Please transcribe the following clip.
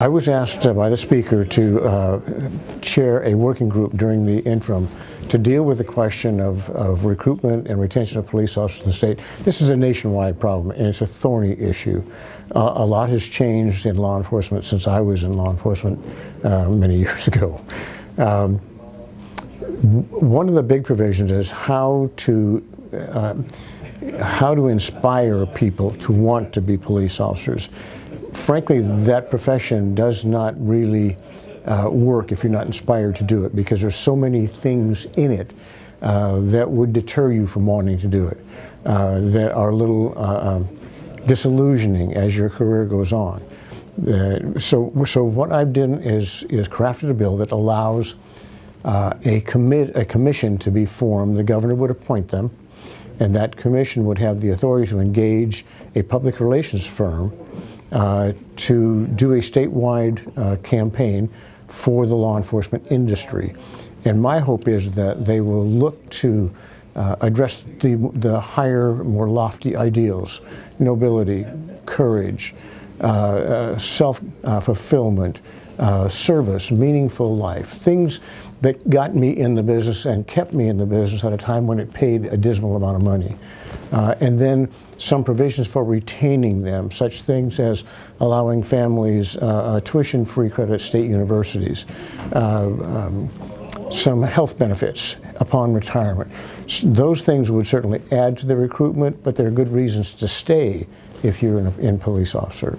I was asked uh, by the Speaker to uh, chair a working group during the interim to deal with the question of, of, recruitment and retention of police officers in the state. This is a nationwide problem and it's a thorny issue. Uh, a lot has changed in law enforcement since I was in law enforcement uh, many years ago. Um, one of the big provisions is how to uh, how to inspire people to want to be police officers frankly, that profession does not really uh, work if you're not inspired to do it because there's so many things in it uh, that would deter you from wanting to do it, uh, that are a little uh, um, disillusioning as your career goes on. Uh, so, so what I've done is, is crafted a bill that allows uh, a, commit, a commission to be formed. The governor would appoint them, and that commission would have the authority to engage a public relations firm uh, to do a statewide uh, campaign for the law enforcement industry. And my hope is that they will look to uh, address the, the higher, more lofty ideals, nobility, courage, self-fulfillment, uh, service, meaningful life, things that got me in the business and kept me in the business at a time when it paid a dismal amount of money. Uh, and then some provisions for retaining them, such things as allowing families uh, uh tuition-free credit at state universities, uh, um, some health benefits upon retirement. Those things would certainly add to the recruitment, but there are good reasons to stay if you're in, a, in police officer.